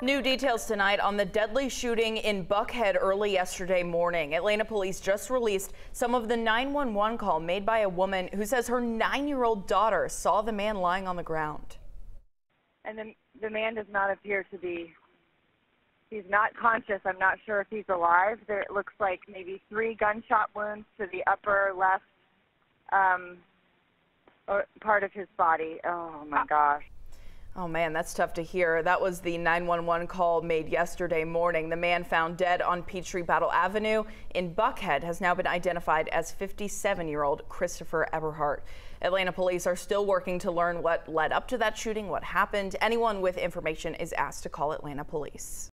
New details tonight on the deadly shooting in Buckhead early yesterday morning. Atlanta police just released some of the 911 call made by a woman who says her nine year old daughter saw the man lying on the ground. And the, the man does not appear to be, he's not conscious. I'm not sure if he's alive. There it looks like maybe three gunshot wounds to the upper left um, part of his body. Oh my gosh. Oh man, that's tough to hear. That was the 911 call made yesterday morning. The man found dead on Peachtree Battle Avenue in Buckhead has now been identified as 57 year old Christopher Eberhart. Atlanta police are still working to learn what led up to that shooting, what happened. Anyone with information is asked to call Atlanta police.